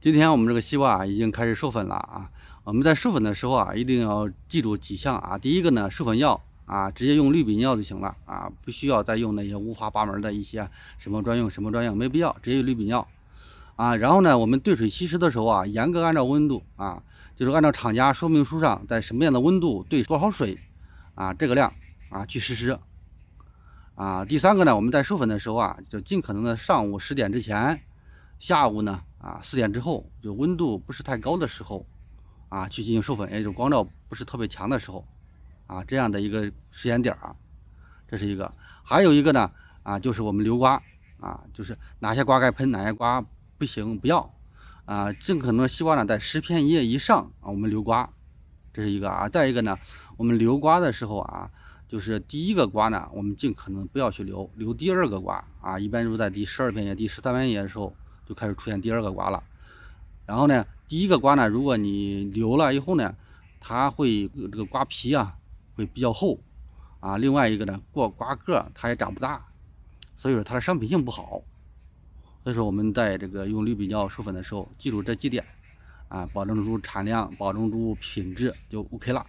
今天我们这个西瓜啊已经开始授粉了啊。我们在授粉的时候啊，一定要记住几项啊。第一个呢，授粉药啊，直接用氯比尿就行了啊，不需要再用那些五花八门的一些什么专用什么专用，没必要，直接用氯比尿啊。然后呢，我们兑水稀释的时候啊，严格按照温度啊，就是按照厂家说明书上在什么样的温度兑多少水啊，这个量啊去实施啊。第三个呢，我们在授粉的时候啊，就尽可能的上午十点之前。下午呢，啊四点之后，就温度不是太高的时候，啊去进行授粉，也就是光照不是特别强的时候，啊这样的一个时间点啊，这是一个。还有一个呢，啊就是我们留瓜，啊就是哪些瓜该喷，哪些瓜不行不要，啊尽可能西瓜呢在十片叶以上啊我们留瓜，这是一个啊。再一个呢，我们留瓜的时候啊，就是第一个瓜呢，我们尽可能不要去留，留第二个瓜啊，一般就是在第十二片叶、第十三片叶的时候。就开始出现第二个瓜了，然后呢，第一个瓜呢，如果你留了以后呢，它会这个瓜皮啊会比较厚啊，另外一个呢，过瓜个它也长不大，所以说它的商品性不好。所以说我们在这个用绿比较授粉的时候，记住这几点啊，保证住产量，保证住品质就 OK 了。